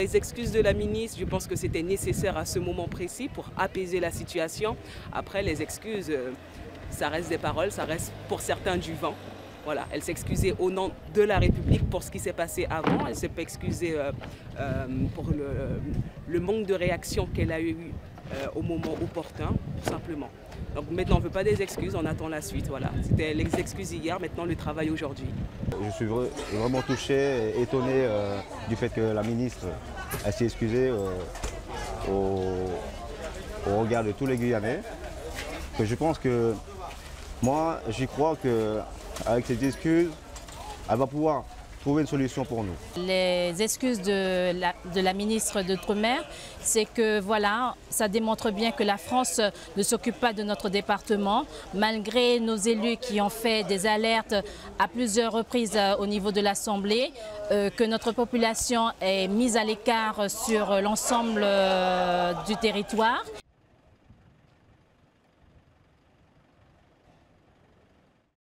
Les excuses de la ministre, je pense que c'était nécessaire à ce moment précis pour apaiser la situation. Après, les excuses, euh, ça reste des paroles, ça reste pour certains du vent. Voilà, elle excusée au nom de la République pour ce qui s'est passé avant. Elle s'est excusée euh, euh, pour le, le, manque de réaction qu'elle a eu euh, au moment opportun, tout simplement. Donc maintenant, on ne veut pas des excuses, on attend la suite. Voilà. C'était les excuses hier, maintenant le travail aujourd'hui. Je suis vraiment touché, étonné euh, du fait que la ministre s'est excusée euh, au, au, regard de tous les Guyanais. Que je pense que moi, j'y crois qu'avec cette excuse, elle va pouvoir Les excuses de la, de ministre d'Outre-mer, c'est que voilà, ça démontre bien que la France ne s'occupe pas de notre département, malgré nos élus qui ont fait des alertes à plusieurs reprises euh, au niveau de l'Assemblée, euh, que notre population est mise à l'écart sur l'ensemble euh, du territoire.